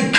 and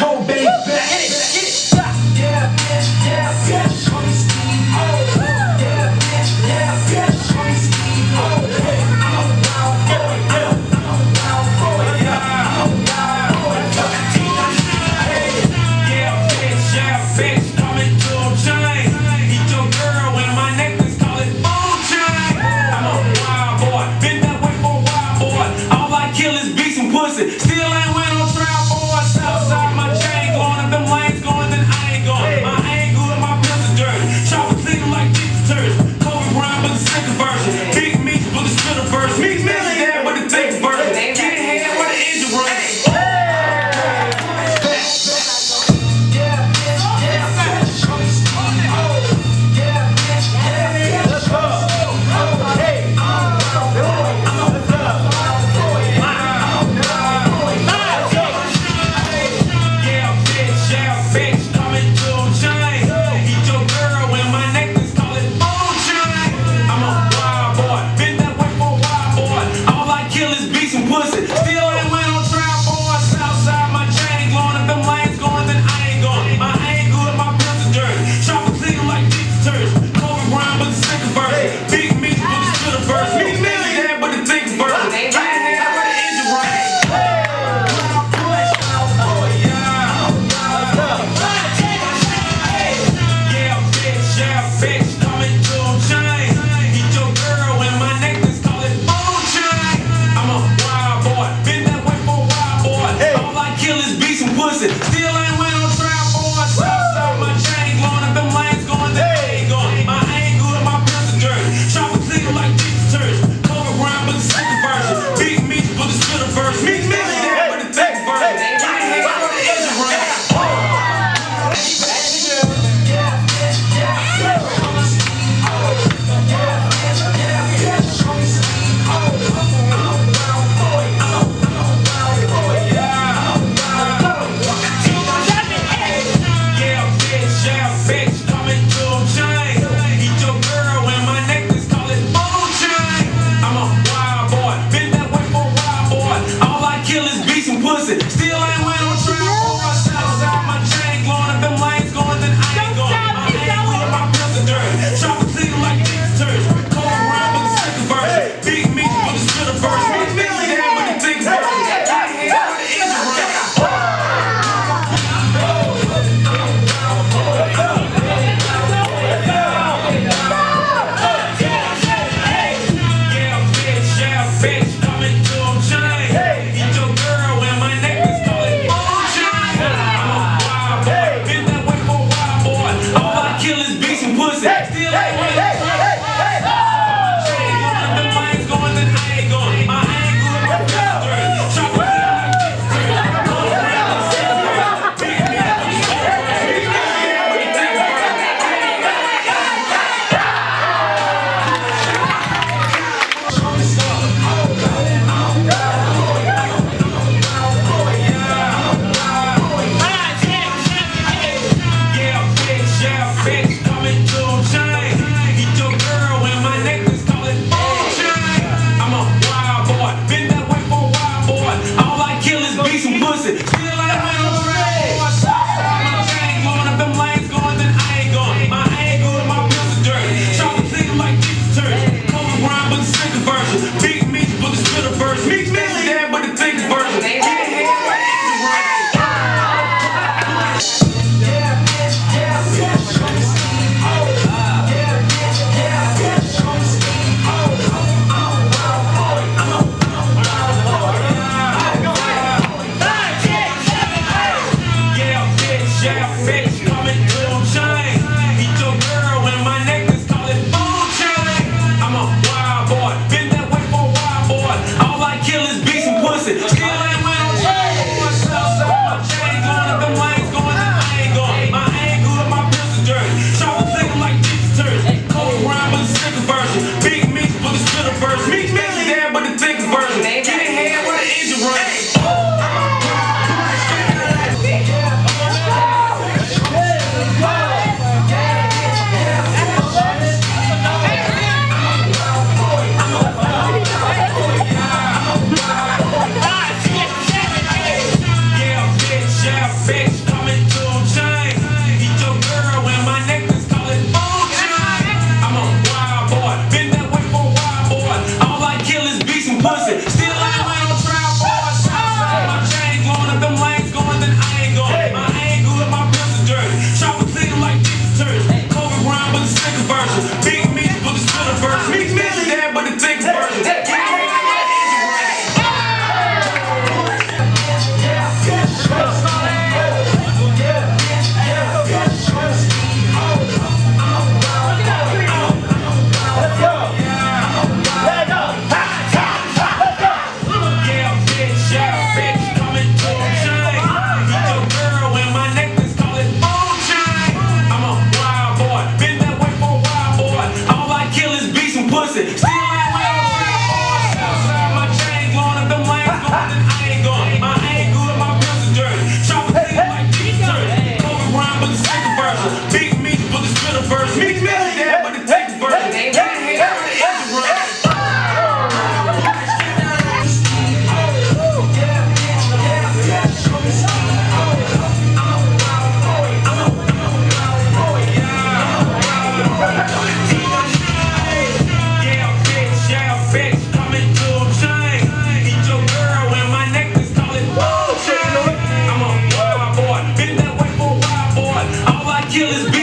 All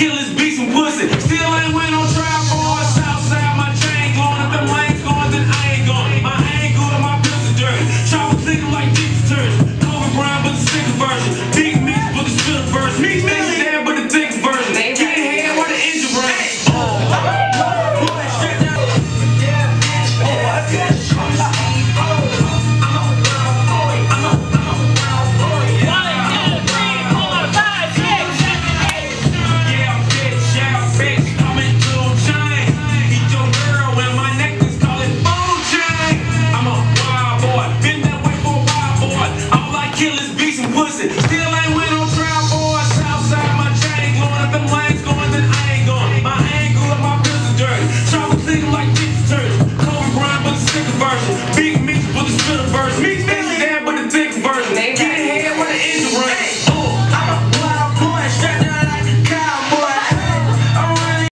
kill is